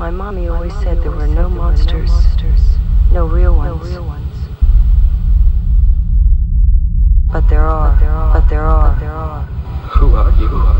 My mommy always said there were no monsters, no real ones. But there are, but there are, there are. Who are you?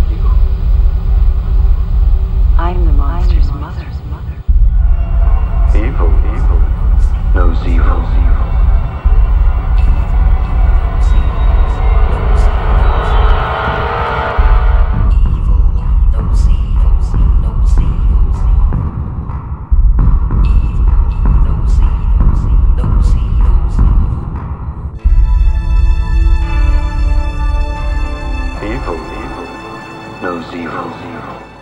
Knows evil,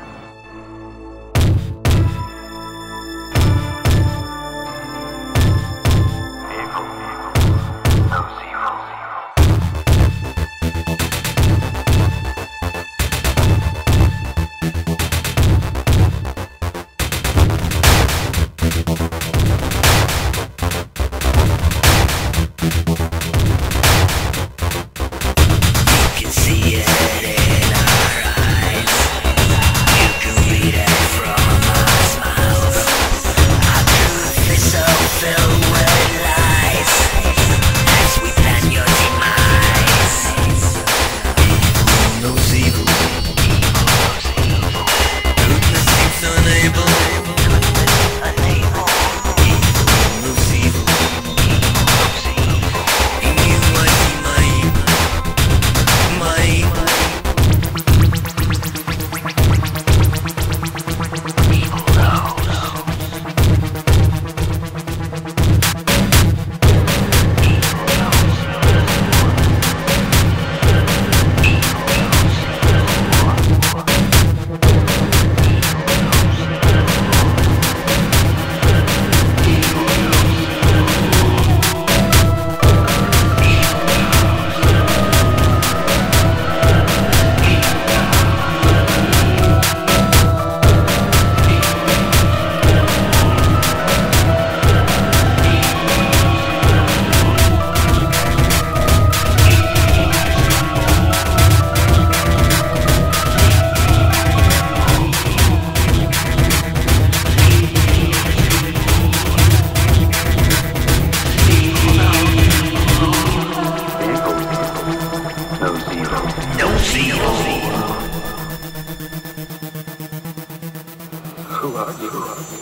Who are you? Who are you?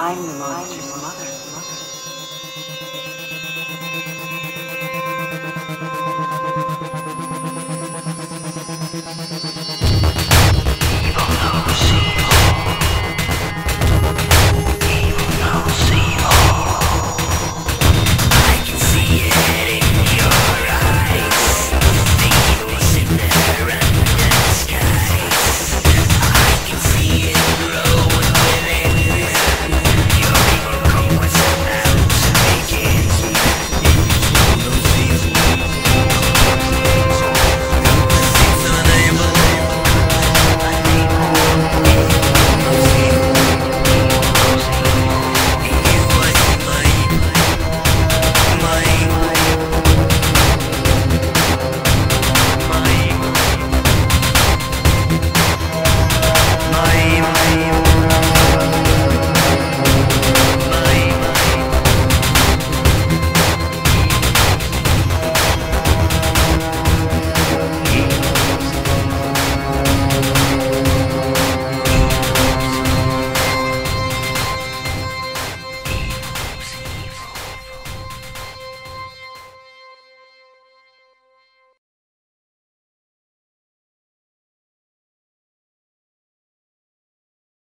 I'm the monster's